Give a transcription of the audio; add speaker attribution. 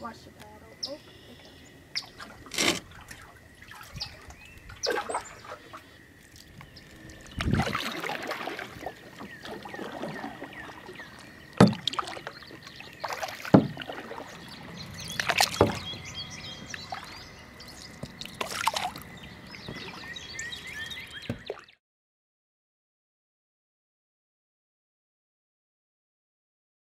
Speaker 1: Watch the